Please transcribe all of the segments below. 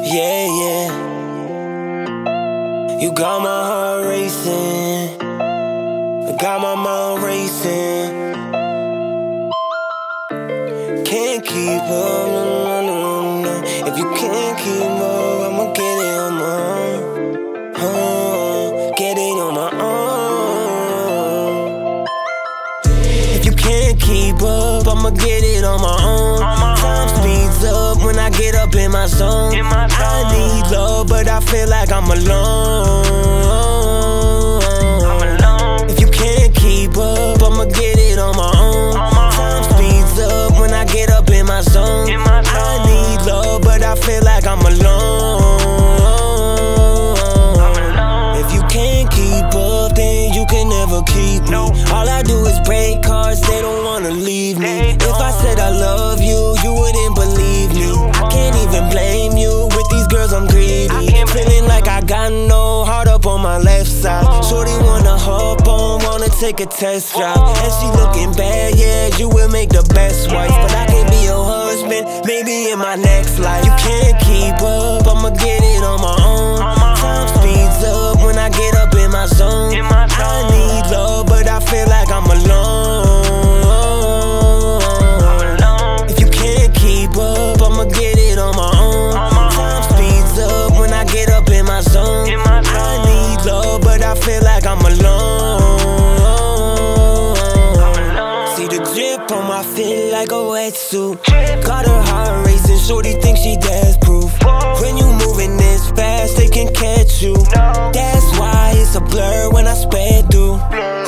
Yeah, yeah. You got my heart racing. Got my mind racing. Can't keep up, no, no, no. If you can't keep up, I'ma get it on my own. Oh, get it on my own. If you can't keep up, I'ma get it on my own. Time speeds up when I get up in my zone. I need love, but I feel like I'm alone. I'm alone. If you can't keep up, I'ma get it on my own. Time speeds up when I get up in my zone. I need love, but I feel like I'm alone. If you can't keep up, then you can never keep me. All I do is break hearts, they don't wanna leave me. If I uh. said I love you, take a test drive. And she looking bad, yeah, you will make the best wife. But wetsuit. Got her heart racing, shorty thinks she death proof. When you moving this fast, they can catch you. That's why it's a blur when I sped through.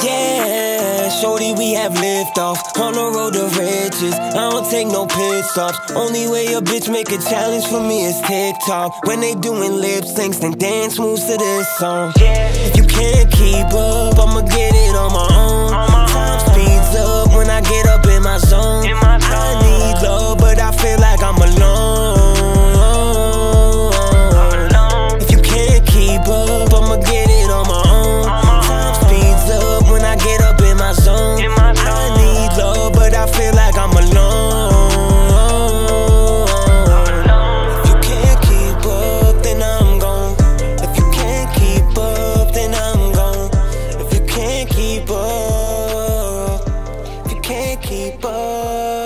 Yeah, shorty, we have liftoff on the road to riches. I don't take no pit stops. Only way a bitch make a challenge for me is TikTok. When they doing lip syncs, then dance moves to this song. If you can't keep up, I'ma get it on my own. whoa.